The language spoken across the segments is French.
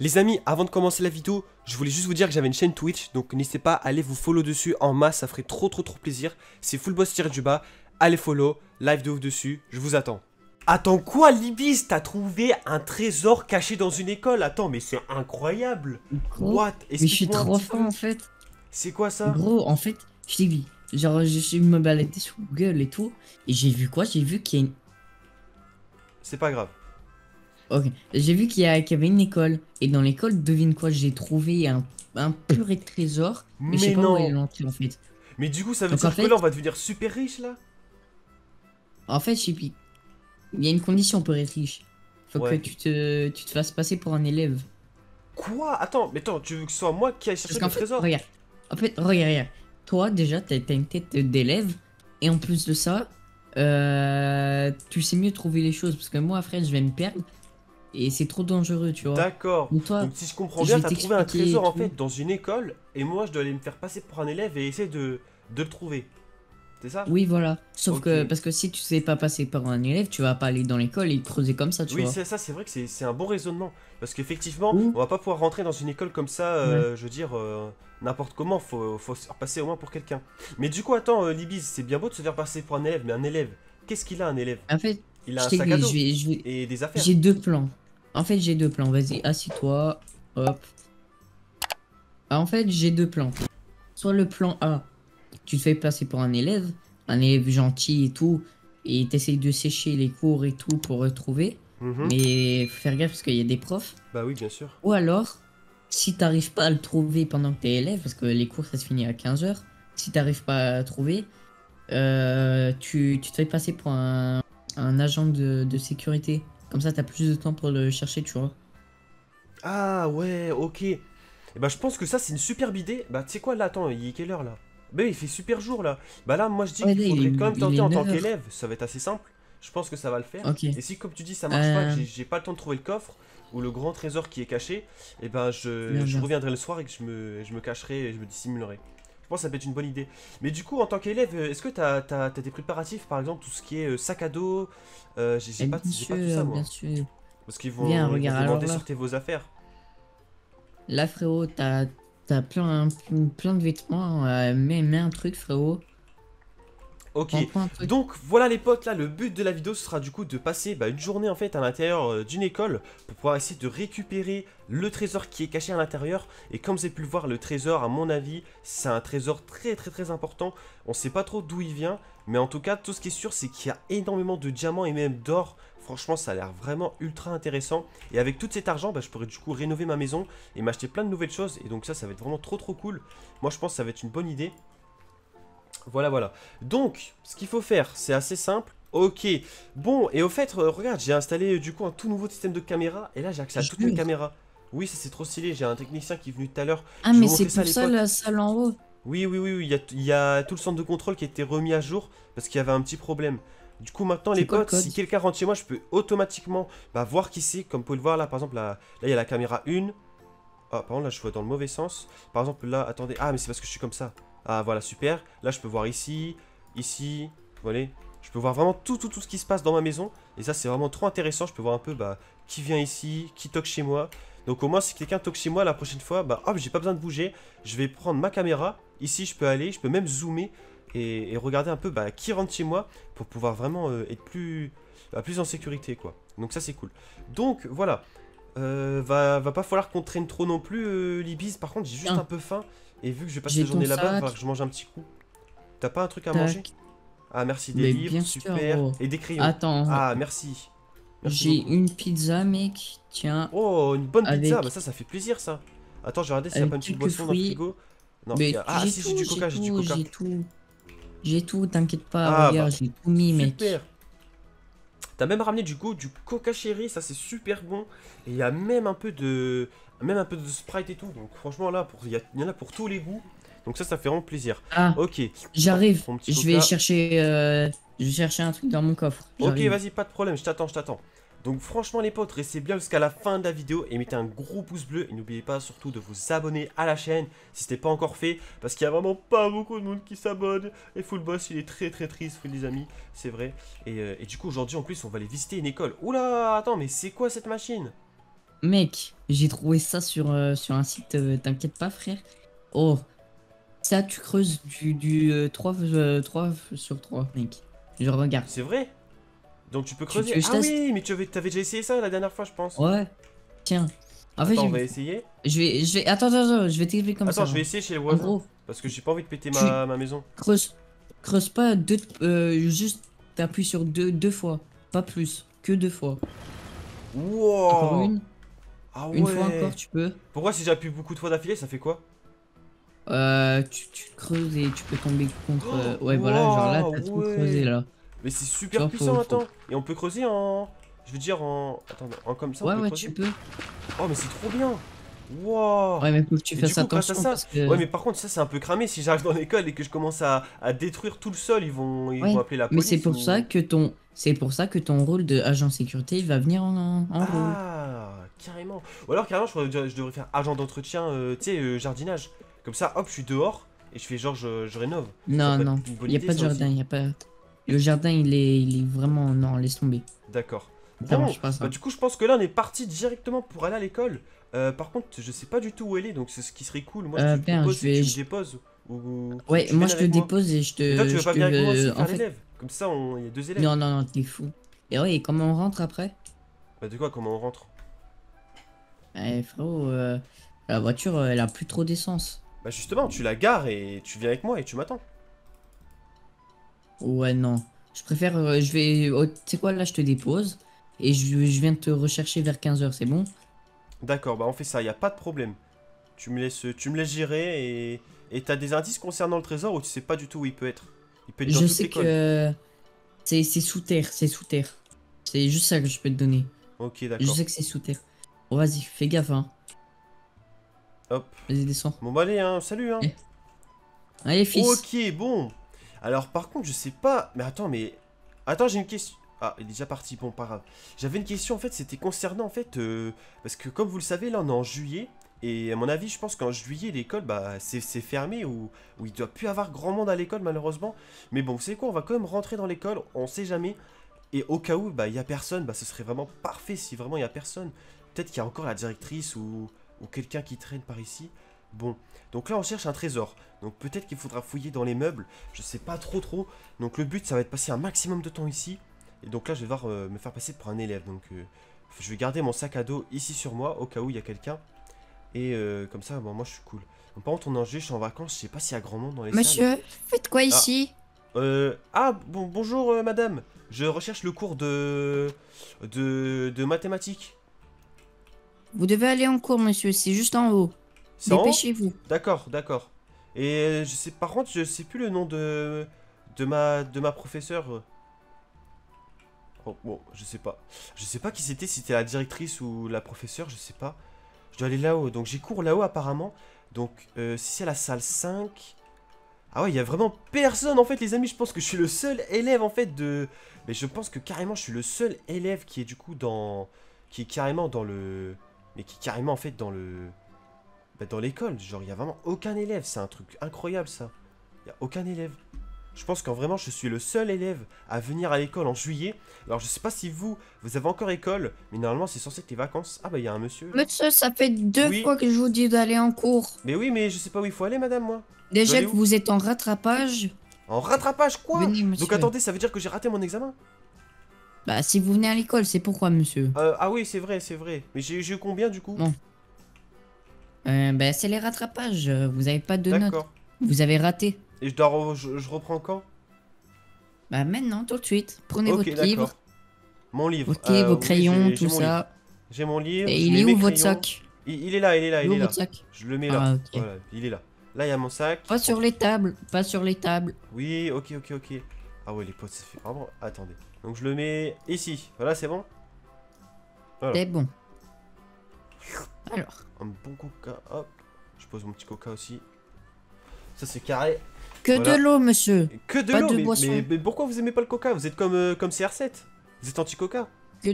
Les amis, avant de commencer la vidéo, je voulais juste vous dire que j'avais une chaîne Twitch, donc n'hésitez pas à aller vous follow dessus en masse, ça ferait trop trop trop plaisir. C'est fullboss tiré du bas, allez follow, live de ouf dessus, je vous attends. Attends quoi, Libis? T'as trouvé un trésor caché dans une école? Attends, mais c'est incroyable Gros, What? mais je suis trop fort en fait. C'est quoi ça? Gros, en fait, je t'ai dit. Genre, je suis me baladais sur Google et tout. Et j'ai vu quoi? J'ai vu qu'il y a une. C'est pas grave. Ok. J'ai vu qu'il y, avait une école. Et dans l'école, devine quoi J'ai trouvé un, un purée de trésor. Mais, je sais Mais pas où est non l'entrée en fait. Mais du coup, ça veut Donc, dire en que fait- là, on va devenir super riche là? En fait, je sais plus. Il y a une condition pour être riche. Faut Ouais. que tu te, tu te fasses passer pour un élève. Quoi? Attends, mais attends, tu veux que ce soit moi qui aille chercher le trésor? regarde. En fait, regarde, regarde. Toi, déjà, t'as t'as une tête d'élève. Et en plus de ça, euh, tu sais mieux trouver les choses. Parce que moi, après, je vais me perdre. Et c'est trop dangereux, tu vois. D'accord. Donc si je comprends bien, t'as trouvé un trésor en fait dans une école et moi je dois aller me faire passer pour un élève et essayer de, de le trouver. C'est ça? Oui, voilà. Sauf que, parce que si tu sais pas passer par un élève, tu vas pas aller dans l'école et creuser comme ça, tu Oui, vois. c'est ça, c'est vrai que c'est un bon raisonnement. Parce qu'effectivement, Ouh. on va pas pouvoir rentrer dans une école comme ça, euh, je veux dire, euh, n'importe comment, faut, faut se faire passer au moins pour quelqu'un. Mais du coup, attends, euh, Libis, c'est bien beau de se faire passer pour un élève, mais un élève, qu'est-ce qu'il a un élève? En fait, Il a un sac à dos je vais, je vais- et des affaires. j'ai deux plans. En fait, j'ai deux plans. Vas-y, assis-toi. Hop. Ah, en fait, j'ai deux plans. Soit le plan A, tu te fais passer pour un élève, un élève gentil et tout, et t'essayes de sécher les cours et tout pour retrouver. Mhm. Mais faut faire gaffe parce qu'il y a des profs. Bah oui, bien sûr. Ou alors, si t'arrives pas à le trouver pendant que t'es élève, parce que les cours ça se finit à 15h, si t'arrives pas à trouver, euh, tu, tu te fais passer pour un, un agent de, de sécurité. Comme ça, t'as plus de temps pour le chercher, tu vois. Ah ouais, ok. Et bah je pense que ça c'est une superbe idée. Bah tu sais quoi là, attends, il est quelle heure là? Bah il fait super jour là. Bah là moi je dis Ouais, qu'il il faudrait est- quand même tenter en tant 9 heures. qu'élève, ça va être assez simple. Je pense que ça va le faire. Et si comme tu dis ça marche pas, Euh. que j'ai- pas le temps de trouver le coffre ou le grand trésor qui est caché, et ben je, reviendrai le soir et que je me, je me cacherai et je me dissimulerai. Je pense que ça peut être une bonne idée. Mais du coup en tant qu'élève, euh, est-ce que t'as as, des préparatifs par exemple tout ce qui est euh, sac à dos euh, J'ai j'ai pas, pas tout ça moi. bien sûr. Parce qu'ils vont, regarde, demander alors sortez vos affaires. Là, frérot, t'as t'as plein, plein de vêtements. euh, mets, mets un truc, frérot. Ok. Donc voilà les potes, là le but de la vidéo ce sera du coup de passer bah, une journée en fait à l'intérieur euh, d'une école pour pouvoir essayer de récupérer le trésor qui est caché à l'intérieur. Et comme vous avez pu le voir le trésor à mon avis c'est un trésor très très très important. On sait pas trop d'où il vient mais en tout cas tout ce qui est sûr c'est qu'il y a énormément de diamants et même d'or. Franchement ça a l'air vraiment ultra intéressant. Et avec tout cet argent bah, je pourrais du coup rénover ma maison et m'acheter plein de nouvelles choses. Et donc ça ça va être vraiment trop trop cool. Moi je pense que ça va être une bonne idée voilà, voilà. Donc, ce qu'il faut faire, c'est assez simple. Ok. Bon, et au fait, euh, regarde, j'ai installé euh, du coup un tout nouveau système de caméra. Et là, j'ai accès à toutes mes caméras. Oui, ça c'est trop stylé. J'ai un technicien qui est venu tout à l'heure. Ah, mais c'est pour ça la salle en haut. Oui, oui, oui, oui, il y a, il y a tout le centre de contrôle qui a été remis à jour parce qu'il y avait un petit problème. Du coup, maintenant, les potes, si quelqu'un rentre chez moi, je peux automatiquement bah, voir qui c'est. Comme vous pouvez le voir là, par exemple, là, là, il y a la caméra 1. Ah, par contre, là, je vois dans le mauvais sens. Par exemple, là, attendez. Ah, mais c'est parce que je suis comme ça. Ah, voilà, super. Là, je peux voir ici, ici. Vous voyez Je peux voir vraiment tout, tout, tout ce qui se passe dans ma maison. Et ça, c'est vraiment trop intéressant. Je peux voir un peu bah, qui vient ici, qui toque chez moi. Donc, au moins, si quelqu'un toque chez moi la prochaine fois, bah, hop, j'ai pas besoin de bouger. Je vais prendre ma caméra. Ici, je peux aller. Je peux même zoomer et, et regarder un peu bah, qui rentre chez moi pour pouvoir vraiment euh, être plus, bah, plus en sécurité, quoi. Donc, ça, c'est cool. Donc, voilà. Euh, va, va pas falloir qu'on traîne trop non plus, euh, Libis. Par contre, j'ai juste un peu faim. Et vu que je J'ai la journée là-bas, il va que je mange un petit coup. T'as pas un truc à Tac. manger? Ah, merci. Des Mais livres, sûr, super. gros. Et des crayons. Attends, Ah, merci. J'ai une pizza, mec. Tiens. Oh, une bonne pizza. Bah, ça, ça fait plaisir, ça. Attends, je vais regarder s'il y a pas une petite boisson dans le fruits. frigo. Non, mais a- Ah, si, j'ai du coca, j'ai du tout, coca. J'ai tout. J'ai tout, t'inquiète pas. Ah, regarde, bah, j'ai tout mis, mec. Super. T'as même ramené du coup du coca chéri, ça c'est super bon. Et il y a même un peu de même un peu de sprite et tout. Donc franchement là, pour- il y, en a pour tous les goûts. Donc ça, ça fait vraiment plaisir. Ah, Ok. j'arrive. Je vais chercher. euh, Je vais chercher un truc dans mon coffre. Ok, vas-y, pas de problème, je t'attends, je t'attends. Donc franchement les potes, restez bien jusqu'à la fin de la vidéo et mettez un gros pouce bleu et n'oubliez pas surtout de vous abonner à la chaîne si ce n'est pas encore fait parce qu'il y a vraiment pas beaucoup de monde qui s'abonne et Full Boss il est très très triste les amis, c'est vrai. Et, euh, et du coup aujourd'hui en plus on va aller visiter une école. Oula, attends mais c'est quoi cette machine? Mec, j'ai trouvé ça sur, euh, sur un site, euh, t'inquiète pas, frère. Oh, ça, tu creuses du, du euh, 3, euh, 3 sur 3, mec. Je regarde. C'est vrai? Donc tu peux creuser. tu je ah oui, mais tu avais, déjà essayé ça la dernière fois, je pense. Ouais, tiens. En fait, Attends, on je- va essayer. je vais, je vais, attends, attends, attends, je vais t'expliquer comme ça. Attends, je vais essayer chez les voisins. gros, Parce que j'ai pas envie de péter Tu- ma, ma maison. creuse, creuse pas deux, euh, juste t'appuies sur deux, deux fois, pas plus, que deux fois. Encore Wow une, Ah une ouais fois encore, tu peux. Pourquoi si j'appuie beaucoup de fois d'affilée, ça fait quoi? Euh, tu, tu creuses et tu peux tomber contre. euh, ouais, Oh, voilà, genre là, t'as trop ouais. creusé là. Mais c'est super puissant, faut- attends. Et on peut creuser en. Je veux dire en. Attends, en comme ça. on Ouais, peut ouais, creuser tu peux. Oh, mais c'est trop bien Wow Ouais, mais faut que tu fasses du coup, grâce à attention ça- parce que. Ouais, mais par contre, ça c'est un peu cramé. Si j'arrive dans l'école et que je commence à, à détruire tout le sol, ils vont, ils Ouais, vont appeler la Mais police. c'est pour ou- ça que ton. C'est pour ça que ton rôle de agent sécurité il va venir en, en rôle. Carrément. Ou alors, carrément, je, devrais faire agent d'entretien, euh, tu sais, euh, jardinage. Comme ça, hop, je suis dehors et je fais genre, je, je rénove. Non, non, il y a pas de jardin, il a pas. Le jardin il est, il est vraiment. Non, laisse tomber. D'accord. Bon. Bah, du coup, je pense que là, on est parti directement pour aller à l'école. Euh, par contre, je sais pas du tout où elle est, donc c'est ce qui serait cool. Moi, Euh, je te propose, je vais- tu me déposes. Ou... Ouais, moi je te dépose et je te. Et toi, tu veux pas venir avec moi aussi en faire fait, l'élève Comme ça, on- il y a deux élèves. Non, non, non, t'es fou. Et ouais, et comment on rentre après? Bah, de quoi Comment on rentre? Eh frérot, euh, la voiture euh, elle a plus trop d'essence. Bah, justement, tu la gares et tu viens avec moi et tu m'attends. Ouais, non. Je préfère. euh, je vais. oh, tu sais quoi, là je te dépose. Et je, je viens te rechercher vers 15h, c'est bon? D'accord, bah, on fait ça, y a pas de problème. Tu me laisses, tu me laisses gérer et. Et t'as des indices concernant le trésor ou tu sais pas du tout où il peut être? Il peut être dans Je sais que. C'est c'est sous terre, c'est sous terre. C'est juste ça que je peux te donner. Ok, Je d'accord. sais que c'est sous terre. Bon, vas-y, fais gaffe, hein. Hop. Vas-y, descends. Bon, bah, allez, hein, salut, hein. Eh, Allez, fils. Ok, bon. Alors, par contre, je sais pas. Mais attends, mais. Attends, j'ai une question. Ah, il est déjà parti. Bon, pas grave. J'avais une question, en fait, c'était concernant, en fait. euh, Parce que, comme vous le savez, là, on est en juillet. Et à mon avis, je pense qu'en juillet, l'école, bah, c'est c'est fermé ou, ou il doit plus avoir grand monde à l'école, malheureusement. Mais bon, vous savez quoi, on va quand même rentrer dans l'école, on sait jamais. Et au cas où, bah, il y a personne, bah, ce serait vraiment parfait si vraiment il y a personne. Peut-être qu'il y a encore la directrice ou, ou quelqu'un qui traîne par ici. Bon, donc là, on cherche un trésor. Donc peut-être qu'il faudra fouiller dans les meubles, je sais pas trop trop. Donc le but, ça va être passer un maximum de temps ici. Et donc là, je vais devoir euh, me faire passer pour un élève. Donc euh, je vais garder mon sac à dos ici sur moi, au cas où il y a quelqu'un. Et euh, comme ça, bon, moi je suis cool. Donc, par contre, on est en juillet, je suis en vacances, je sais pas s'il y a grand monde dans les salles. Monsieur, faites quoi ici? Euh, ah, bon, bonjour madame. Je recherche le cours de, de, de mathématiques. Vous devez aller en cours, monsieur, c'est juste en haut. Dépêchez-vous. D'accord, d'accord. Et je sais, par contre, je sais plus le nom de, de ma, de ma professeure. Oh, bon, je sais pas. Je sais pas qui c'était, si c'était la directrice ou la professeure, je sais pas. Je dois aller là-haut, donc j'ai cours là-haut apparemment. Donc, euh, si c'est la salle 5... Ah ouais, il y a vraiment personne en fait, les amis. Je pense que je suis le seul élève en fait de... Mais je pense que carrément, je suis le seul élève qui est du coup dans... Qui est carrément dans le... Mais qui est carrément en fait dans le... Bah, dans l'école, genre, il y a vraiment aucun élève. C'est un truc incroyable, ça. Il y a aucun élève. Je pense qu'en vraiment, je suis le seul élève à venir à l'école en juillet. Alors, je sais pas si vous, vous avez encore école, mais normalement, c'est censé être les vacances. Ah, bah, il y a un monsieur. Monsieur, ça fait deux Oui. fois que je vous dis d'aller en cours. Mais oui, mais je sais pas où il faut aller, madame, moi. Déjà que vous êtes en rattrapage. En rattrapage, quoi? Venez. Donc, attendez, ça veut dire que j'ai raté mon examen? Bah, si vous venez à l'école, c'est pourquoi, monsieur? Euh, Ah, oui, c'est vrai, c'est vrai. Mais j'ai eu combien, du coup? Bon. euh, Bah, c'est les rattrapages. euh, Vous avez pas de notes. Vous avez raté. Et je dois. re- je, je reprends quand? Bah, maintenant, tout de suite. Prenez votre livre. Mon livre. Ok, Euh, vos oui, crayons, tout ça. J'ai mon livre. Et il est où votre sac? Il, il est là, il est là, Il il est là. sac? Je le mets là. Ah. Voilà, il est là. Là, il y a mon sac. Pas sur les tables. Pas sur les tables. Oui, ok, ok, ok. Ah ouais, les potes, ça fait vraiment... Attendez. Donc je le mets ici. Voilà, c'est bon Voilà. C'est bon. Alors, Un bon coca. Hop. Je pose mon petit coca aussi. Ça, c'est carré. que Voilà. de l'eau, monsieur. Que de l'eau mais, mais, mais pourquoi vous aimez pas le coca? Vous êtes comme, euh, comme CR7 Vous êtes anti-coca Que,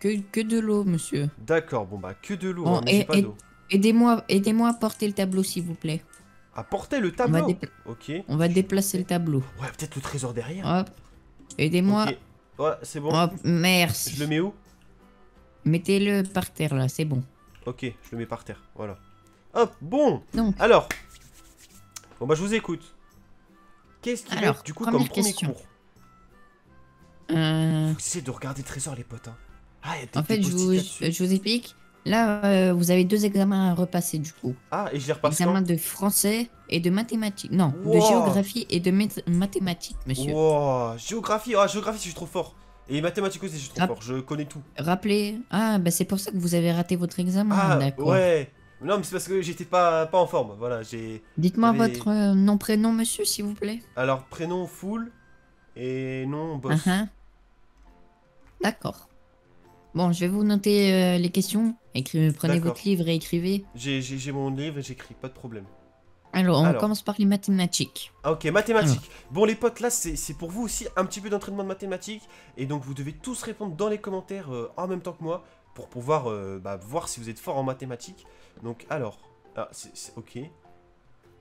que, que de l'eau, monsieur. D'accord, bon bah, que de l'eau, Bon, hein, et-. Aidez-moi aidez à porter le tableau, s'il vous plaît. Apportez le On va, tableau? Ok. Ouais, on va déplacer le tableau. peut-être le trésor derrière. Hop. Aidez-moi. Ouais, c'est bon. Hop, merci. Je le mets où? Mettez-le par terre là, c'est bon. Ok, je le mets par terre. Voilà. Hop, bon. Donc, Alors. Bon, bah, je vous écoute. Qu'est-ce qui va Alors, être, du coup, comme premier question. cours? Euh, Vous essayez de regarder Trésor, les potes. Hein. Ah, y a des, en fait, des je vous, je vous explique. Là, euh, vous avez deux examens à repasser du coup. Ah, et je les repasse Examen de français et de mathématiques. Non, de géographie et de mathématiques, monsieur. Wow, géographie, ah, géographie, je suis trop fort. Et mathématiques aussi, je suis trop Ah. fort. Je connais tout. Rappelez. Ah, bah c'est pour ça que vous avez raté votre examen. Ah, D'accord. ouais. Non, mais c'est parce que j'étais pas, pas en forme. Voilà, j'ai. Dites-moi votre euh, nom, prénom, monsieur, s'il vous plaît. Alors, prénom full et nom boss. Ah, ah. D'accord. Bon, je vais vous noter euh, les questions. Écrivez, prenez votre livre et écrivez. J'ai mon livre et j'écris, pas de problème. Alors, on Alors. commence par les mathématiques. Ah, ok, mathématiques. Bon, les potes, là, c'est pour vous aussi un petit peu d'entraînement de mathématiques. Et donc, vous devez tous répondre dans les commentaires euh, en même temps que moi pour pouvoir euh, bah, voir si vous êtes fort en mathématiques. Donc, alors, ah, c'est ok.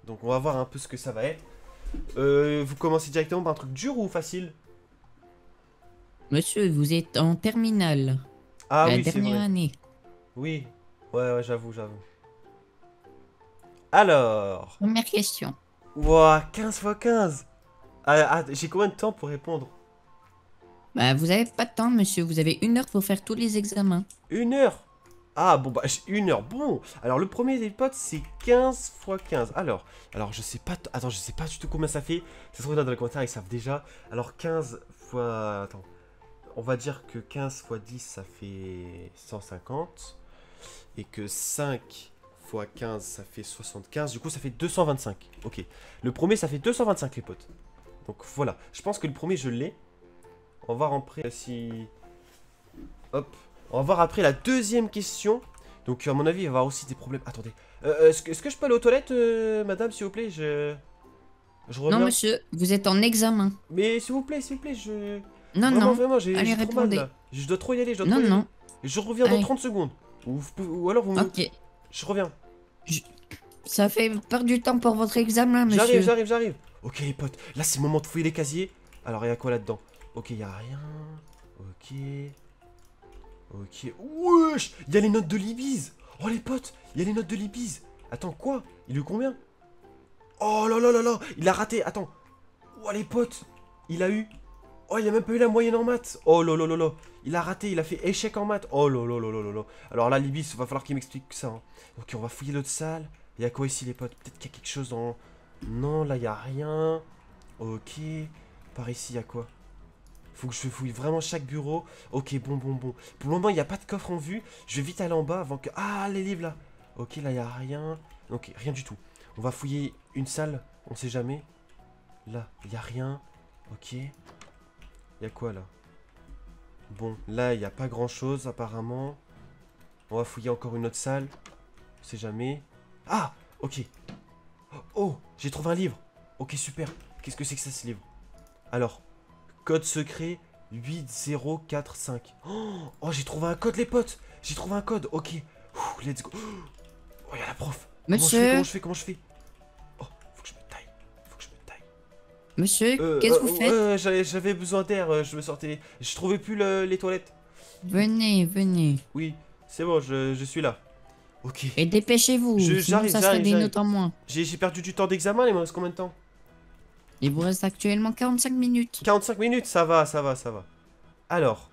Donc, on va voir un peu ce que ça va être. Euh, vous commencez directement par un truc dur ou facile? Monsieur, vous êtes en terminale. Ah la oui, dernière vrai. année. Oui, ouais, ouais, j'avoue, j'avoue. Alors, Première question. Ouah, 15 x 15 Ah, ah, J'ai combien de temps pour répondre? Bah, vous avez pas de temps, monsieur. Vous avez une heure pour faire tous les examens. Une heure? Ah bon bah une heure, bon. Alors le premier des potes c'est 15 x 15 Alors, alors je sais pas, attends je sais pas du tout combien ça fait. Ça se trouve là dans les commentaires ils savent déjà. Alors 15 fois, attends. On va dire que 15 x 10 ça fait 150 Et que 5 x 15 ça fait 75 Du coup ça fait 225 Ok, le premier ça fait 225 les potes Donc voilà, je pense que le premier je l'ai On va voir après si... Hop on va voir après la deuxième question. Donc, à mon avis, il va y avoir aussi des problèmes. Attendez. Euh, Est-ce que, est-ce que je peux aller aux toilettes, euh, madame, s'il vous plaît? Je. Je reviens. Non, monsieur, vous êtes en examen. Mais s'il vous plaît, s'il vous plaît, je. Non, vraiment, non. vraiment, j'ai trop mal là. Je dois trop y aller, je dois Non, trop y aller. non. Je reviens dans Allez. 30 secondes. Ou, ou alors vous me. Ok. Je reviens. Ça fait perdre du temps pour votre examen, J'arrive, monsieur. j'arrive, j'arrive. Ok, les potes, là c'est le moment de fouiller les casiers. Alors, il y a quoi là-dedans? Ok, il y a rien. Ok. Ok. Wesh Il y a les notes de Libise. Oh, les potes, il y a les notes de Libise. Attends, quoi? Il a eu combien? Oh là là là là Il a raté, attends. Oh, les potes Il a eu. Oh, il a même pas eu la moyenne en maths. Oh là. Il a raté, il a fait échec en maths. Oh là. Alors là, Libis, il va falloir qu'il m'explique ça. hein. Ok, on va fouiller l'autre salle. Il y a quoi ici, les potes? Peut-être qu'il y a quelque chose dans. Non, là, il a rien. Ok. Par ici, il y a quoi? Faut que je fouille vraiment chaque bureau. Ok, bon, bon, bon. Pour le moment, il n'y a pas de coffre en vue. Je vais vite aller en bas avant que. Ah, les livres là. Ok, là, il n'y a rien. Ok, rien du tout. On va fouiller une salle. On sait jamais. Là, il n'y a rien. Ok. Il y a quoi là? Bon, là, il n'y a pas grand chose apparemment. On va fouiller encore une autre salle. On sait jamais. Ah Ok. Oh, j'ai trouvé un livre. Ok, super. Qu'est-ce que c'est que ça, ce livre? Alors, code secret 8045. Oh, oh, j'ai trouvé un code, les potes. J'ai trouvé un code. Ok. Ouh, let's go. Oh, il y a la prof. Comment je fais? Monsieur, Comment je fais? Comment je fais? Monsieur, Euh, qu'est-ce euh, que vous faites euh, j'avais, j'avais besoin d'air. euh, Je me sortais. Je trouvais plus le- les toilettes. Venez, venez. Oui, c'est bon, je, je suis là. Ok. Et dépêchez-vous, j'arrive, ça serait j'arrive, des notes en moins. J'ai, perdu du temps d'examen, il me reste combien de temps? Il vous reste actuellement 45 minutes. 45 minutes, ça va, ça va, ça va. Alors,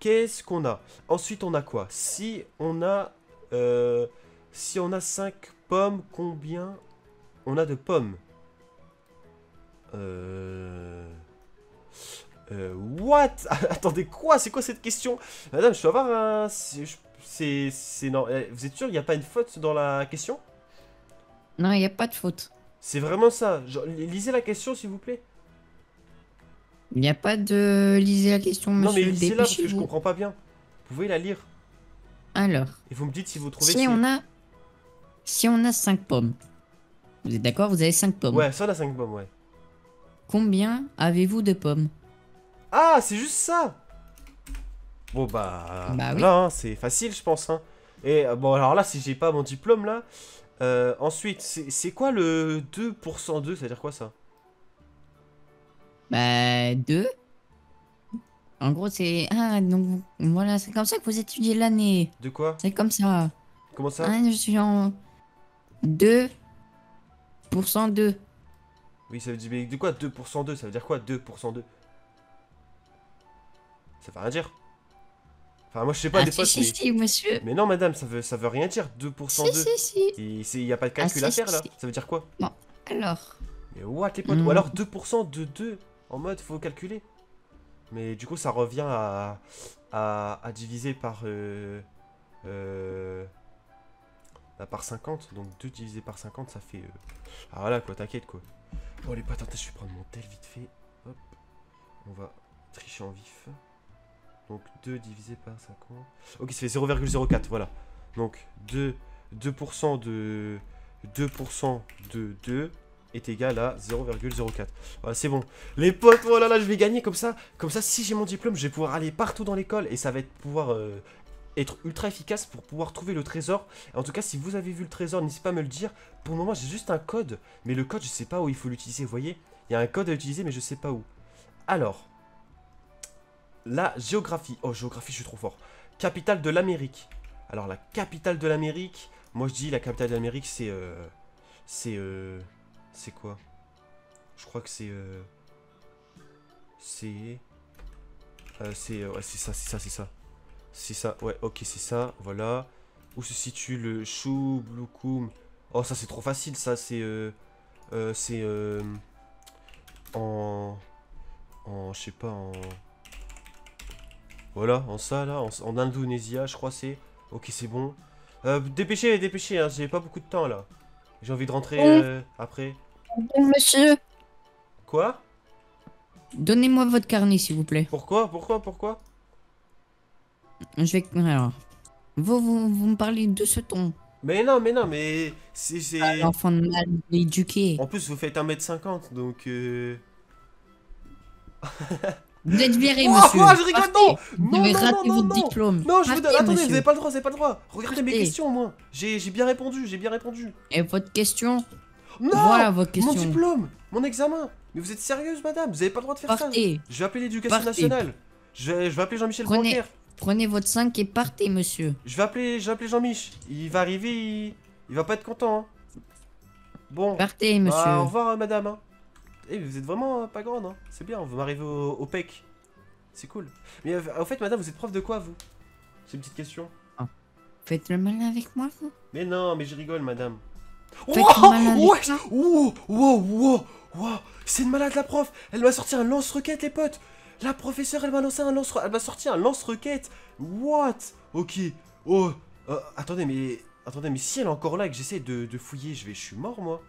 qu'est-ce qu'on a? Ensuite, on a quoi? Si on a... euh, si on a 5 pommes, combien on a de pommes? Euh... Euh... What? Attendez, quoi? C'est quoi cette question? Madame, je dois avoir un... C'est... non... eh, Vous êtes sûr, il n'y a pas une faute dans la question? Non, il n'y a pas de faute. C'est vraiment ça. Genre, lisez la question, s'il vous plaît. Il n'y a pas de... Lisez la question, non, mais monsieur. lisez-la parce que je comprends pas bien. Vous pouvez la lire. Alors, Et vous me dites si vous trouvez... si on a... Si on a 5 pommes. Vous êtes d'accord? Vous avez 5 pommes. Ouais, ça on a 5 pommes, ouais. Combien avez-vous de pommes Ah, c'est juste ça Bon bah... Bah oui. Là, hein, c'est facile, je pense. Hein. Et euh, bon, alors là, si j'ai pas mon diplôme, là... euh, ensuite, c'est quoi le 2% 2 Ça veut dire quoi, ça? Bah, 2. En gros, c'est. Ah, donc voilà, c'est comme ça que vous étudiez l'année. De quoi? C'est comme ça. Comment ça? Ah, je suis en 2 2. Oui, ça veut dire. Mais de quoi 2% 2 Ça veut dire quoi 2% 2 Ça veut rien dire. Enfin, moi je sais pas Ah, des si, potes, si, mais. si, monsieur. Mais non, madame, ça veut, ça veut rien dire. 2% Si, 2. si, si. Il n'y a pas de calcul Ah, à si, faire si, là. si. Ça veut dire quoi? Alors. Mais what les potes? Ou Hmm. alors 2% de 2 en mode faut calculer. Mais du coup ça revient à, à, à diviser par euh, euh, bah, par 50. Donc 2 divisé par 50 ça fait... euh, Ah voilà quoi, t'inquiète quoi. Bon les potes, attends, je vais prendre mon tel vite fait. Hop. On va tricher en vif. Donc 2 divisé par 50. Ok, ça fait 0,04, voilà. Donc 2, 2% de 2% de 2 est égal à 0,04. Voilà, c'est bon. Les potes, voilà, là, je vais gagner comme ça. Comme ça, si j'ai mon diplôme, je vais pouvoir aller partout dans l'école et ça va être pouvoir euh, être ultra efficace pour pouvoir trouver le trésor. En tout cas, si vous avez vu le trésor, n'hésitez pas à me le dire. Pour le moment, j'ai juste un code, mais le code, je sais pas où il faut l'utiliser. Vous voyez, il y a un code à utiliser, mais je sais pas où. Alors, la géographie. Oh, géographie, je suis trop fort. Capitale de l'Amérique. Alors, la capitale de l'Amérique. Moi, je dis la capitale de l'Amérique, c'est. euh, c'est. euh, c'est quoi? Je crois que c'est. euh, c'est. euh, c'est. ouais, c'est ça, c'est ça, c'est ça. C'est ça, ouais, ok, c'est ça, voilà. Où se situe le Choubloukoum Oh, ça, c'est trop facile, ça, c'est. euh, euh, c'est. euh, en. En. Je sais pas, en. Voilà, en ça, là, en, en Indonésie, je crois, c'est. Ok, c'est bon. Euh, dépêchez, dépêchez, hein, j'ai pas beaucoup de temps, là. J'ai envie de rentrer euh, après. Monsieur, Quoi? Donnez-moi votre carnet, s'il vous plaît. Pourquoi? Pourquoi? Pourquoi? Je vais. Alors. Vous, vous, vous me parlez de ce ton. Mais non, mais non, mais c'est... L'enfant de mal éduqué. En plus, vous faites 1m50, donc... Euh... Vous êtes viré, Oh, monsieur. oh, je rigole, non Vous avez non, raté votre non. diplôme. Non, je vous donne... Attendez, monsieur. vous avez pas le droit, vous avez pas le droit Regardez mes questions, moi J'ai bien répondu, j'ai bien répondu Et votre question Non Voilà votre Mon diplôme Mon examen Mais vous êtes sérieuse, madame Vous avez pas le droit de faire ça Partez. Je vais appeler l'éducation nationale je vais, je vais appeler Jean-Michel Blanquer Prenez votre 5 et partez, monsieur. Je vais appeler, je vais appeler Jean-Mich Il va arriver, il... il va pas être content, hein Bon, Partez, Bah, monsieur. au revoir, euh, madame. hein. Eh, vous êtes vraiment euh, pas grande, hein. C'est bien, vous m'arrivez au, au PEC. C'est cool. Mais euh, au fait, madame, vous êtes prof de quoi, vous? C'est une petite question. Faites le malin avec moi, vous? Mais non, mais je rigole, madame. Faites le malin. Wow, wow, wow, wow. C'est une malade, la prof. Elle m'a sorti un lance-roquette, les potes. La professeure, elle m'a lancé un lance Elle m'a sorti un lance-roquette. What? Ok. Oh. euh, attendez, mais... Attendez, mais si elle est encore là et que j'essaie de, de fouiller, je vais... Je suis mort, moi.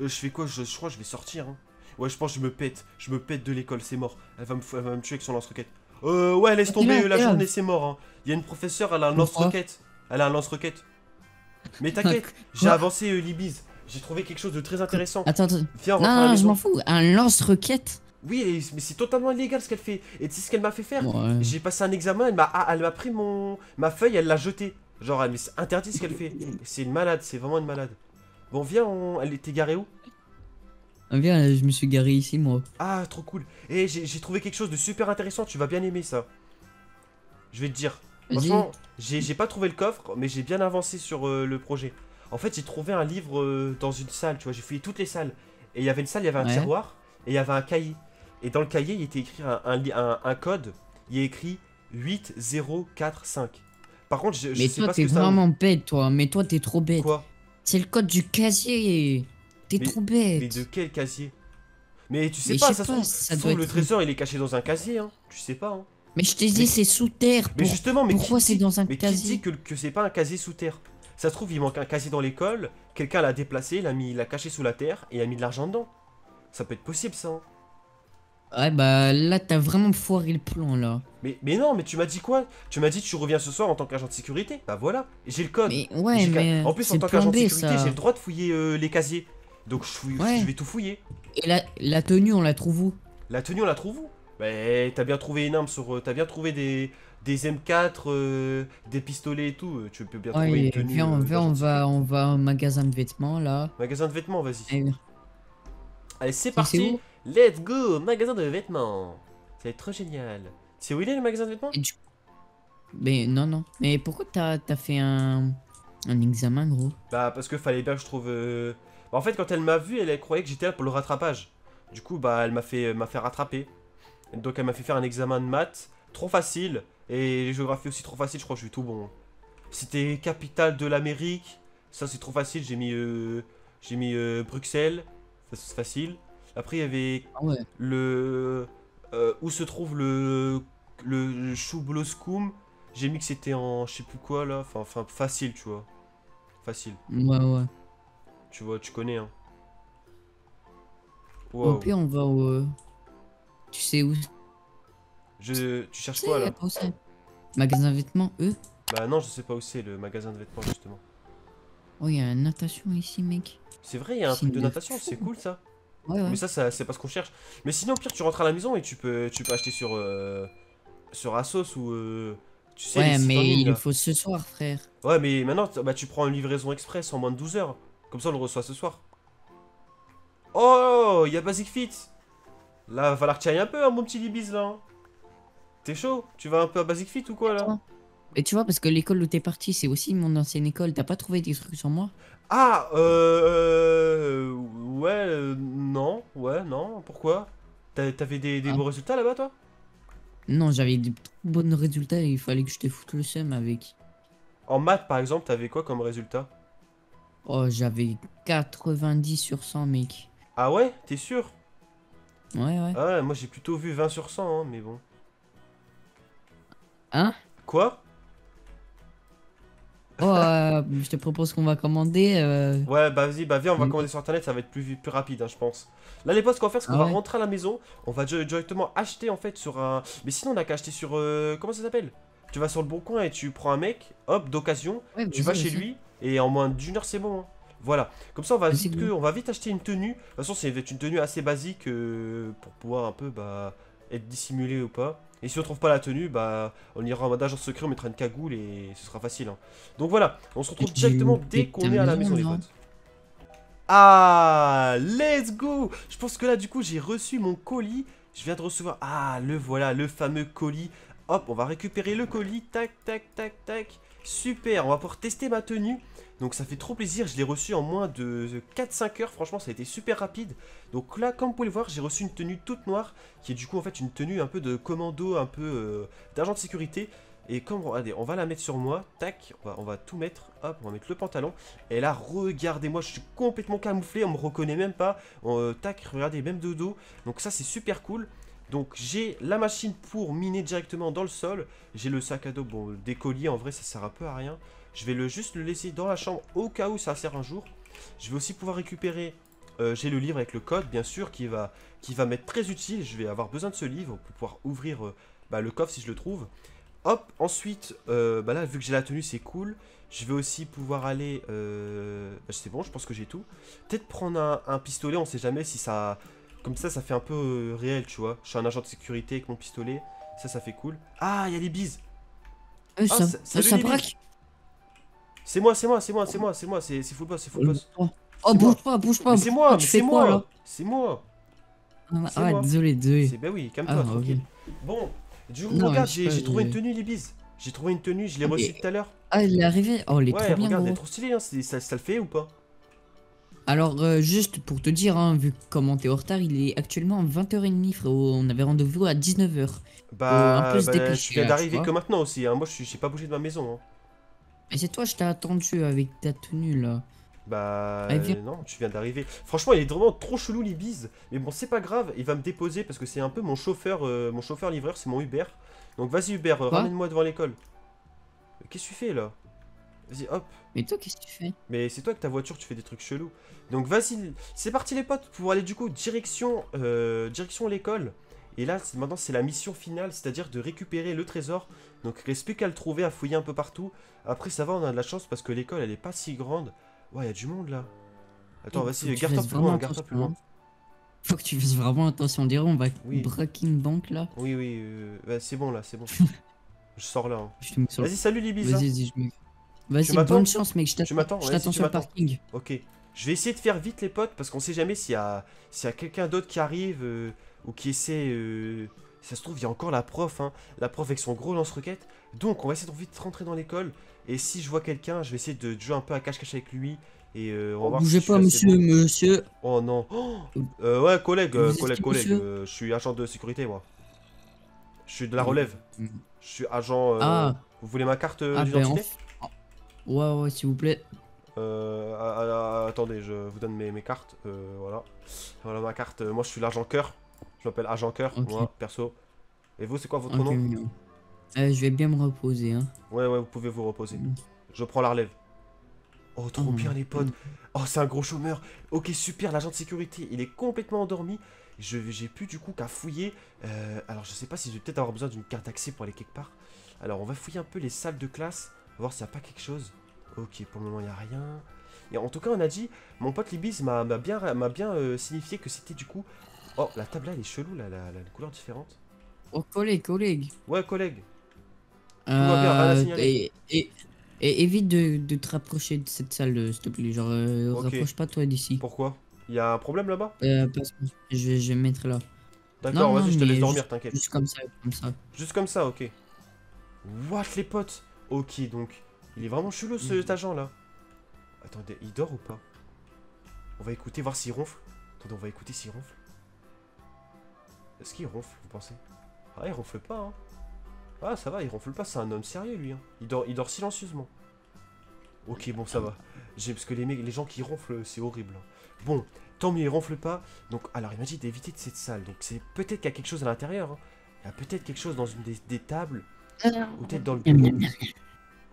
Euh, je fais quoi? Je, je crois que je vais sortir, hein. Ouais, je pense que je me pète. Je me pète de l'école, c'est mort. Elle va, me, elle va me tuer avec son lance-roquette. Euh, ouais, laisse tomber, euh, la journée, c'est mort, hein. Il y a une professeure, elle a un lance-roquette. Elle a un lance-roquette. Mais t'inquiète, j'ai avancé euh, Libise. J'ai trouvé quelque chose de très intéressant. Attends, attends. Viens, Non, la non, je m'en fous. Un lance-roquette? Oui, mais c'est totalement illégal ce qu'elle fait. Et tu sais ce qu'elle m'a fait faire Ouais. J'ai passé un examen, elle m'a ah, elle m'a pris mon ma feuille, elle l'a jetée. Genre, elle- mais c'est interdit ce qu'elle fait. C'est une malade, c'est vraiment une malade. Bon, viens, on... elle était garée où Ah, Viens, je me suis garé ici, moi. Ah, trop cool. Et j'ai trouvé quelque chose de super intéressant, tu vas bien aimer ça. Je vais te dire. Franchement, j'ai j'ai pas trouvé le coffre, mais j'ai bien avancé sur euh, le projet. En fait, j'ai trouvé un livre euh, dans une salle, tu vois, j'ai fouillé toutes les salles. Et il y avait une salle, il y avait un Ouais. tiroir, et il y avait un cahier. Et dans le cahier, il était écrit un, un li- un- un code, il a écrit 8045. Par contre, je, je Mais sais toi, pas ce t'es que ça... vraiment bête, toi. Mais toi, t'es trop bête. Quoi? C'est le code du casier. T'es Mais- trop Mais bête. de quel casier? Mais tu sais Mais pas, ça pas, ça doit trouve, le être- trésor, il est caché dans un casier, hein. Tu sais pas, hein. Mais je t'ai Mais- dit, c'est sous terre. Mais justement, mais pourquoi c'est dans un mais qui casier dit que, que c'est pas un casier sous terre? Ça se trouve, il manque un casier dans l'école, quelqu'un l'a déplacé, l'a mis, l'a caché sous la terre et a mis de l'argent dedans. Ça peut être possible, ça. hein. Ouais, bah là, t'as vraiment foiré le plan, là. Mais, mais non, mais tu m'as dit quoi? Tu m'as dit tu reviens ce soir en tant qu'agent de sécurité Bah voilà, j'ai le code. Mais ouais, mais. en plus, en tant qu'agent de sécurité, j'ai le droit de fouiller euh, les casiers. Donc je, fouille- Ouais. je vais tout fouiller. Et la, la tenue, on la trouve où? La tenue, on la trouve où? Bah, t'as bien trouvé une arme sur. euh, T'as bien trouvé des, des M4, euh, des pistolets et tout. Tu peux bien trouver une tenue. viens, euh, viens, on va, on va au magasin de vêtements, là. Magasin de vêtements, vas-y. Allez, c'est parti. Let's go, magasin de vêtements. Ça va être trop génial. C'est où il est le magasin de vêtements? Du- Mais non, non. Mais pourquoi t'as as fait un... un examen, gros? Bah parce que fallait bien que je trouve... euh, bah, en fait quand elle m'a vu, elle, elle croyait que j'étais là pour le rattrapage. Du coup bah elle m'a fait, m'a fait rattraper. Donc elle m'a fait faire un examen de maths trop facile. Et géographie aussi trop facile, je crois que je suis tout bon. C'était capitale de l'Amérique. Ça c'est trop facile, j'ai mis, euh, j'ai mis euh, Bruxelles. C'est facile. Après il y avait Ah ouais. le... euh, où se trouve le... Le Choubloscoum. J'ai mis que c'était en je sais plus quoi là. Enfin, enfin facile tu vois. Facile. Ouais, ouais. Tu vois, tu connais, hein. Au Wow. pire, on va au... euh, Tu sais où Je... Tu cherches quoi, là? Magasin vêtements, eux? Bah non, je sais pas où c'est, le magasin de vêtements, justement. Oh, il y a une natation ici, mec. C'est vrai, il y a un truc de natation, c'est cool, ça. Ouais, ouais. Mais ça, ça c'est pas ce qu'on cherche. Mais sinon, au pire, tu rentres à la maison et tu peux, tu peux acheter sur... euh, Sur Asos ou... euh, Tu sais, Ouais, mais ligne, il faut ce soir, frère. Ouais, mais maintenant, bah, tu prends une livraison express en moins de 12 heures. Comme ça, on le reçoit ce soir. Oh, il y a Basic Fit. Là, va falloir que tu ailles un peu, hein, mon petit Libis, là. hein. T'es chaud? Tu vas un peu à Basic Fit ou quoi, là? Et tu vois, parce que l'école où t'es parti, c'est aussi mon ancienne école. T'as pas trouvé des trucs sur moi? Ah, euh... Ouais, euh, non, ouais, non, pourquoi? T'a- T'avais des, des Ah. bons résultats là-bas, toi? Non, j'avais de trop bons résultats et il fallait que je te foute le seum avec. En maths, par exemple, t'avais quoi comme résultat? Oh, j'avais 90 sur 100, mec. Ah ouais? T'es sûr? Ouais, ouais. Ah ouais, moi j'ai plutôt vu 20 sur 100, hein, mais bon. Hein? Quoi? Oh, euh, je te propose qu'on va commander. euh, Ouais, bah vas-y, bah viens, on va Mm. commander sur internet, ça va être plus, plus rapide, hein, je pense. Là, les potes, ce qu'on va faire, c'est qu'on Ah va ouais. rentrer à la maison, on va di- directement acheter en fait sur un. Mais sinon, on a qu'à acheter sur. euh, Comment ça s'appelle? Tu vas sur le bon coin et tu prends un mec, hop, d'occasion, ouais, tu vas chez lui et en moins d'une heure, c'est bon. hein. Voilà, comme ça on va vite, que- on va vite acheter une tenue. De toute façon, c'est une tenue assez basique euh, pour pouvoir un peu bah, être dissimulé ou pas. Et si on trouve pas la tenue, bah on ira en mode agent secret, on mettra une cagoule et ce sera facile. hein. Donc voilà, on se retrouve directement dès qu'on est à la maison, non potes. Ah, let's go Je pense que là, du coup, j'ai reçu mon colis. Je viens de recevoir... Ah, le voilà, le fameux colis. Hop, on va récupérer le colis. Tac, tac, tac, tac. Super, on va pouvoir tester ma tenue. Donc ça fait trop plaisir, je l'ai reçu en moins de 4-5 heures, franchement ça a été super rapide. Donc là, comme vous pouvez le voir, j'ai reçu une tenue toute noire, qui est du coup en fait une tenue un peu de commando, un peu euh, d'agent de sécurité. Et comme, regardez, on va la mettre sur moi, tac, on va, tout mettre, hop, on va mettre le pantalon. Et là, regardez-moi, je suis complètement camouflé, on me reconnaît même pas. Euh, tac, regardez, même de dos. Donc ça, c'est super cool. Donc j'ai la machine pour miner directement dans le sol. J'ai le sac à dos, bon, des colliers, en vrai, ça sert un peu à rien. Je vais le, juste le laisser dans la chambre au cas où ça sert un jour. Je vais aussi pouvoir récupérer, euh, j'ai le livre avec le code, bien sûr, qui va, qui va m'être très utile. Je vais avoir besoin de ce livre pour pouvoir ouvrir euh, bah, le coffre si je le trouve. Hop, ensuite, euh, bah là, vu que j'ai la tenue, c'est cool. Je vais aussi pouvoir aller... Bah, c'est bon, je pense que j'ai tout. Peut-être prendre un, un pistolet, on sait jamais si ça... Comme ça, ça fait un peu euh, réel, tu vois. Je suis un agent de sécurité avec mon pistolet. Ça, ça fait cool. Ah, il y a les bises. Euh, Ah, ça, ça- euh, salut, ça les braque. C'est moi, c'est moi, c'est moi, c'est moi, c'est moi, c'est full boss, c'est full boss. Oh, C'est bouge pas, bouge pas. C'est moi, tu c'est moi, c'est moi. Ah, désolé, désolé. C'est bah oui, calme-toi, Ah, tranquille. Bon, du coup, regarde, j'ai trouvé une tenue, les bises. J'ai trouvé une tenue, je l'ai reçue tout à l'heure. Ah, il est arrivé Oh, il est Ouais, trop bien, regarde, elle est trop stylée, hein, ça le fait ou pas? Alors, euh, juste pour te dire, hein, vu comment t'es en retard, il est actuellement 20h30, frérot. On avait rendez-vous à 19h. Bah, un peu se bah, viens d'arriver que maintenant aussi, hein. moi je suis- j'ai pas bougé de ma maison. Hein. Mais c'est toi, je t'ai attendu avec ta tenue, là. Bah Allez, viens. euh, non, tu viens d'arriver. Franchement, il est vraiment trop chelou les bises. Mais bon, c'est pas grave, il va me déposer parce que c'est un peu mon chauffeur, euh, mon chauffeur livreur, c'est mon Uber. Donc vas-y Uber, ramène-moi devant l'école. Qu'est-ce que tu fais là? Vas-y, hop. Mais toi, qu'est-ce que tu fais? Mais c'est toi que ta voiture, tu fais des trucs chelous. Donc vas-y, c'est parti les potes pour aller du coup direction, euh, direction l'école. Et là, maintenant, c'est la mission finale, c'est-à-dire de récupérer le trésor. Donc il reste plus qu'à le trouver, à fouiller un peu partout. Après, ça va, on a de la chance parce que l'école, elle est pas si grande. Ouais, il y a du monde là. Attends, vas-y, garde-toi plus loin, garde-toi plus loin. hein. Faut que tu fasses vraiment attention. On dirait on va Oui. braquer une banque, là. Oui, oui, euh, ouais, c'est bon là, c'est bon. je sors là. hein. Vas-y, salut Libisa. Vas-y, vas-y, je me... Vas-y, bonne chance, mec. Je t'attends sur le parking. Ok. Je vais essayer de faire vite les potes parce qu'on sait jamais s'il y a, y a quelqu'un d'autre qui arrive euh, ou qui essaie, euh, Ça se trouve, il y a encore la prof, hein. La prof avec son gros lance-roquette. Donc, on va essayer de vite rentrer dans l'école. Et si je vois quelqu'un, je vais essayer de jouer un peu à cache-cache avec lui. Et euh, on va voir Bougez si pas, monsieur, bon. monsieur. Oh non. Oh Euh, ouais, collègue, euh, Vous collègue, collègue. euh, je suis agent de sécurité, moi. Je suis de la Mm. relève. Mm. Je suis agent. euh, Ah. Vous voulez ma carte Ah, ben, d'identité? Ouais, ouais, s'il vous plaît. Euh, ah, ah, ah, attendez, je vous donne mes, mes cartes. Euh, voilà. Voilà ma carte. Euh, Moi, je suis l'agent cœur. Je m'appelle agent cœur, moi, perso. Et vous, c'est quoi votre nom. Euh, je vais bien me reposer, hein. Ouais, ouais, vous pouvez vous reposer. Mm. Je prends la relève. Oh, trop Mm. bien, les potes. Oh, c'est un gros chômeur. Ok, super, l'agent de sécurité, il est complètement endormi. Je J'ai plus du coup qu'à fouiller. Euh, alors, je sais pas si je vais peut-être avoir besoin d'une carte d'accès pour aller quelque part. Alors, on va fouiller un peu les salles de classe. Voir s'il n'y a pas quelque chose. Ok, pour le moment, il n'y a rien. Et en tout cas, on a dit, mon pote Libis m'a bien, bien euh, signifié que c'était du coup. Oh, la table là, elle est chelou, là, la, la, couleur différente. Oh, collègue, collègue. Ouais, collègue. bien, Euh, et, et, et évite de, de te rapprocher de cette salle, euh, s'il te plaît. Genre, euh, rapproche pas toi d'ici. Pourquoi? Il y a un problème là-bas? Euh, je vais, je vais me mettre là. D'accord, Non, vas-y, je te laisse dormir, t'inquiète. Juste comme ça, comme ça. Juste comme ça, ok. What les potes? Ok, donc, il est vraiment chelou cet agent là. Attendez, il dort ou pas? On va écouter, voir s'il ronfle. Attendez, on va écouter s'il ronfle. Est-ce qu'il ronfle, vous pensez? Ah, il ronfle pas, hein. Ah, ça va, il ronfle pas, c'est un homme sérieux lui. Hein. Il, dort, il dort silencieusement. Ok, bon, ça va. J'ai Parce que les, les gens qui ronflent, c'est horrible. hein. Bon, tant mieux, il ronfle pas. Donc, alors, il m'a dit d'éviter de cette salle. Donc, c'est peut-être qu'il y a quelque chose à l'intérieur. hein. Il y a peut-être quelque chose dans une des, des tables. Ou peut-être dans le.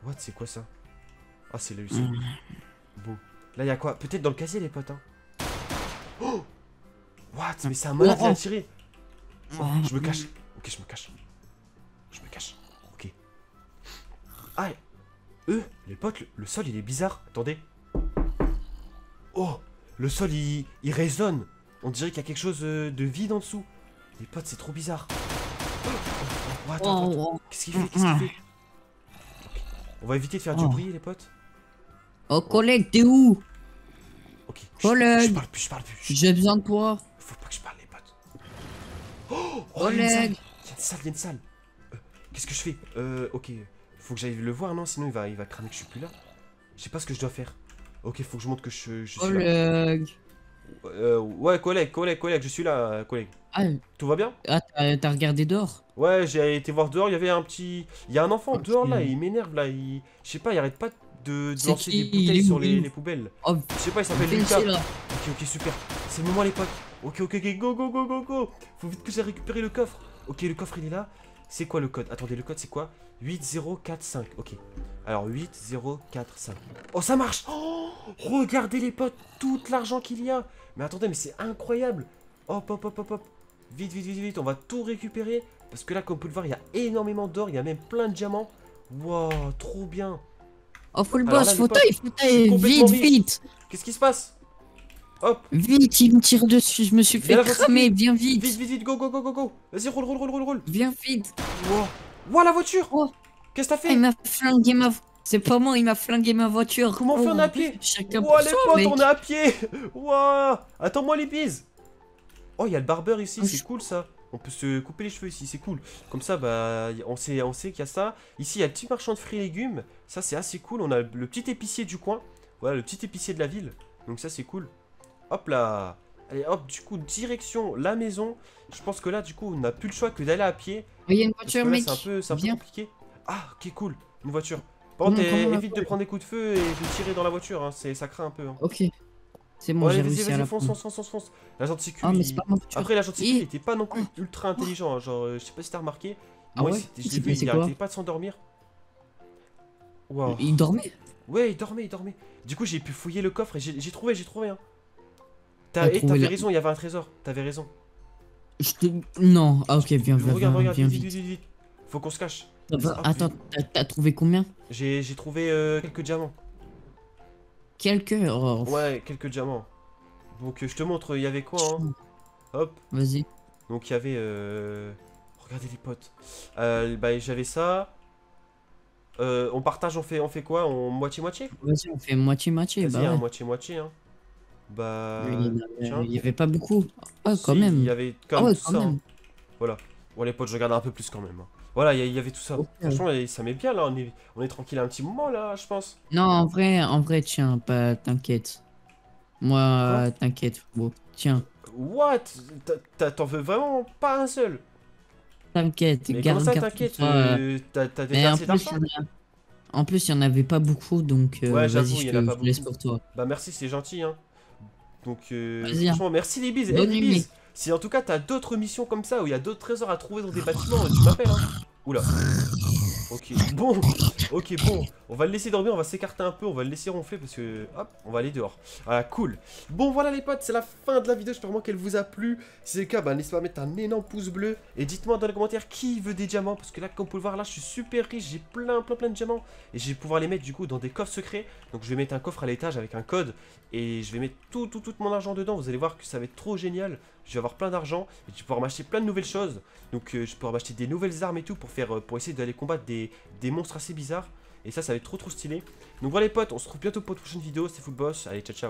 What, c'est quoi ça? Ah, c'est le Mm. Bon. Là, il y a quoi? Peut-être dans le casier, les potes. Hein. Oh What Mais c'est un malade qui a tiré. Je me cache. Ok, je me cache. Je me cache. Ok. Ah, eux, les potes, le, le sol, il est bizarre. Attendez. Oh Le sol, il, il résonne. On dirait qu'il y a quelque chose euh, de vide en dessous. Les potes, c'est trop bizarre. Oh, oh, attends, attends, attends. Oh, Qu'est-ce qu'il fait Qu'est-ce qu'il fait. On va éviter de faire du Oh. bruit, les potes. oh, collègue, t'es où Ok. Chut, Je Collègue. parle plus, je parle plus. J'ai besoin de toi. Faut pas que je parle, les potes. Oh, oh il y a une salle. Collègue. Il y a une salle, il y a une salle. Euh, Qu'est-ce que je fais Euh, ok. Faut que j'aille le voir, non Sinon, il va, il va cramer que je suis plus là. Je sais pas ce que je dois faire. Ok, faut que je montre que je, je suis là. Collègue. Euh, ouais, collègue, collègue, collègue, je suis là, euh, collègue. Ah, Tout va bien? ah, t'as regardé dehors? Ouais, j'ai été voir dehors, il y avait un petit... Il y a un enfant Ok. dehors, là, il m'énerve, là, il... Je sais pas, il arrête pas de, lancer qui? des bouteilles sur les, poubelles. Oh, Je sais pas, il s'appelle Lucas. là. Ok, ok, super. C'est le moment, les potes. Ok, ok, ok, go, go, go, go, go. Faut vite que j'ai récupéré le coffre. Ok, le coffre, il est là. C'est quoi le code? Attendez, le code, c'est quoi? 8045. Ok. Alors, 8045. Oh, ça marche Oh Regardez, les potes, tout l'argent qu'il y a. Mais attendez, mais c'est incroyable. Hop, hop, hop, hop, hop. Vite, vite, vite, vite. On va tout récupérer. Parce que là, comme vous pouvez le voir, il y a énormément d'or. Il y a même plein de diamants. Wow, trop bien. Oh, faut Alors là, boss, suis fauteuil, complètement vite, riche. vite, Qu'est-ce qui se passe? Hop, vite, il me tire dessus, je me suis fait là, faut cramer, viens vite, vite, vite, vite, go, go, go, go, go. Vas-y, roule, roule, roule, roule, roule. viens vite. Wow. Wow, la voiture Oh. Qu'est-ce que t'as fait? Il m'a flingué ma... C'est pas moi, il m'a flingué ma voiture. Comment on fait, on est à Oh, pied Chacun Wow, pour les potes, mec. on est à pied Wow Attends-moi, les bises Oh, il y a le barbeur ici, Oh, c'est je- cool ça. On peut se couper les cheveux ici, c'est cool. Comme ça, bah, on sait, on sait qu'il y a ça. Ici, il y a le petit marchand de fruits et légumes. Ça, c'est assez cool. On a le petit épicier du coin. Voilà, le petit épicier de la ville. Donc ça, c'est cool. Hop là Allez, hop, du coup, direction la maison. Je pense que là, du coup, on n'a plus le choix que d'aller à pied. Oh, Il y a une voiture, là, mec. c'est un peu, un compliqué. Ah, ok, cool. Une voiture. Par contre, Comment- eh, comment on évite de prendre des coups de feu et de tirer dans la voiture. Hein. c'est- Ça craint un peu. Hein. Ok. C'est bon, Bon, allez, j'ai réussi à vas-y, la fonce, fonce, fonce, fonce. L'agent Ah, mais il-. Après, l'agent Ih. il était pas non plus ultra intelligent. hein, Genre, euh, je sais pas si t'as remarqué. Ah Moi, ouais il s'était- Il je vu, il arrêtait pas de s'endormir. Waouh. Il dormait Ouais, il dormait, il dormait. Du coup, j'ai pu fouiller le coffre et j'ai trouvé, j'ai trouvé. Hein. T'avais la- raison, il y avait un trésor. T'avais raison. Je te... Non, ah ok, viens, viens, regarde, viens, regarde, viens vite, vite. vite, vite, vite. Faut qu'on se cache. Attends, t'as- trouvé combien J'ai trouvé euh, quelques diamants. Quelques oh, Ouais, quelques diamants. Donc, euh, je te montre, il y avait quoi, hein. Hop. Vas-y. Donc, il y avait. Euh... Regardez les potes. Euh, bah, j'avais ça. Euh, on partage, on fait, on fait quoi? On moitié-moitié? Vas-y, on fait moitié-moitié. Vas-y, Bah hein, ouais. moitié-moitié. Hein. Bah. Il y en avait- pas beaucoup. Ah, quand si, même. Il y avait quand Ah ouais, quand ça. même. Ouais, les potes, je regarde un peu plus quand même. hein. Voilà, il y, avait tout ça. Franchement, ça met bien là. On est, on est tranquille un petit moment là, je pense. Non, en vrai, en vrai, tiens, pas t'inquiète. Moi, euh, t'inquiète, frérot. Tiens, What? T'en veux vraiment pas un seul? T'inquiète. Garde- comment ça t'inquiète? euh, euh, T'as déjà en assez plus, il d'argent en plus, il y en avait pas beaucoup, donc euh, Ouais, j'avoue, vas-y, je te je laisse pour toi. Bah merci, c'est gentil hein. Donc euh, Vas-y, hein. franchement, merci les bises. Bonne les nuit. bises, si en tout cas t'as d'autres missions comme ça où il y a d'autres trésors à trouver dans des bâtiments, tu m'appelles hein. Oula. Ok, bon, ok, bon, on va le laisser dormir, on va s'écarter un peu, on va le laisser ronfler parce que, hop, on va aller dehors. Voilà, cool. Bon, voilà les potes, c'est la fin de la vidéo, j'espère vraiment qu'elle vous a plu. Si c'est le cas, bah, n'hésitez pas à mettre un énorme pouce bleu et dites-moi dans les commentaires qui veut des diamants parce que là, comme vous pouvez le voir, là, je suis super riche, j'ai plein, plein, plein de diamants et je vais pouvoir les mettre du coup dans des coffres secrets. Donc, je vais mettre un coffre à l'étage avec un code et je vais mettre tout, tout, tout mon argent dedans. Vous allez voir que ça va être trop génial. Je vais avoir plein d'argent et je vais pouvoir m'acheter plein de nouvelles choses. Donc, euh, je vais pouvoir m'acheter des nouvelles armes et tout pour faire, euh, pour essayer d'aller combattre des, monstres assez bizarres. Et ça, ça va être trop, trop stylé. Donc voilà les potes, on se retrouve bientôt pour une prochaine vidéo. Full Boss. Allez, ciao, ciao.